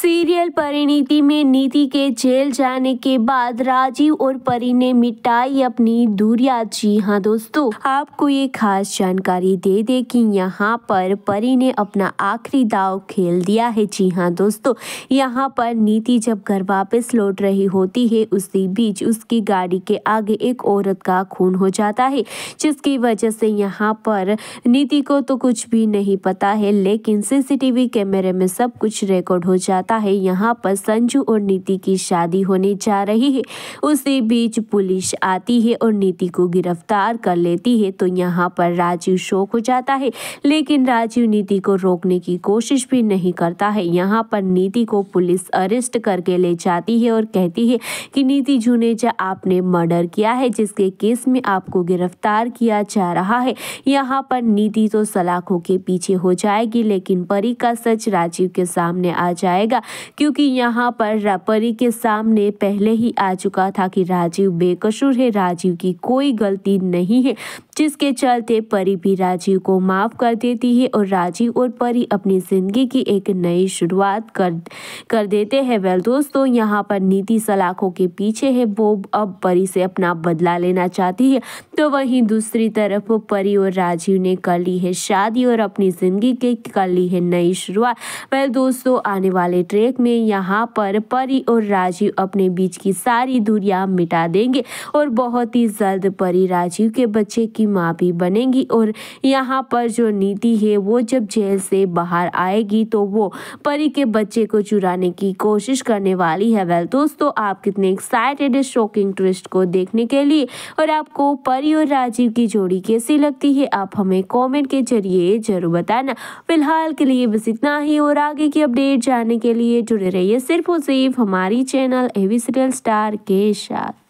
Serial Parineeti में नीति के जेल जाने के बाद राजीव और परी ने मिटाई अपनी दूरिया। जी हाँ दोस्तों, आपको ये खास जानकारी दे दे कि यहाँ पर परी ने अपना आखिरी दाव खेल दिया है। जी हाँ दोस्तों, यहाँ पर नीति जब घर वापस लौट रही होती है उसी बीच उसकी गाड़ी के आगे एक औरत का खून हो जाता है, जिसकी वजह से यहाँ पर नीति को तो कुछ भी नहीं पता है, लेकिन सीसीटीवी कैमरे में सब कुछ रिकॉर्ड हो जाता जाता है, यहाँ पर संजू और नीति की शादी होने जा रही है। उसी बीच पुलिस आती है और नीति को गिरफ़्तार कर लेती है तो यहाँ पर राजीव शोक हो जाता है। लेकिन राजीव नीति को रोकने की कोशिश भी नहीं करता है। यहाँ पर नीति को पुलिस अरेस्ट करके ले जाती है और कहती है कि, नीति जुनेजा, आपने मर्डर किया है, जिसके केस में आपको गिरफ़्तार किया जा रहा है। यहाँ पर नीति तो सलाखों के पीछे हो जाएगी, लेकिन परी का सच राजीव के सामने आ जाएगा। क्योंकि यहाँ पर परी के सामने पहले ही आ चुका था कि राजीव बेकसूर है। राजीव की कोई गलती नहीं है, जिसके चलते परी भी राजीव को माफ़ कर देती है और राजीव और परी अपनी ज़िंदगी की एक नई शुरुआत कर कर देते हैं। वेल दोस्तों, यहाँ पर नीति सलाखों के पीछे है। वो अब परी से अपना बदला लेना चाहती है। तो वहीं दूसरी तरफ़ परी और राजीव ने कर ली है शादी और अपनी ज़िंदगी की, कर ली है नई शुरुआत। वेल दोस्तों, आने वाले ट्रैक में यहाँ पर परी और राजीव अपने बीच की सारी दूरियाँ मिटा देंगे और बहुत ही जल्द परी राजीव के बच्चे की माँ भी बनेगी और यहाँ पर जो नीति है वो जब जेल से बाहर आएगी तो वो परी के बच्चे को चुराने की कोशिश करने वाली है। वेल, दोस्तों, आप कितने एक्साइटेड है शॉकिंग ट्विस्ट को देखने के लिए और आपको परी और राजीव की जोड़ी कैसी लगती है, आप हमें कॉमेंट के ज़रिए ज़रूर बताना। फ़िलहाल के लिए बस इतना ही और आगे की अपडेट जानने के लिए लिए जुड़े रहिए। सिर्फ़ और सिर्फ़ हमारी चैनल एवी सीरियल स्टार के साथ।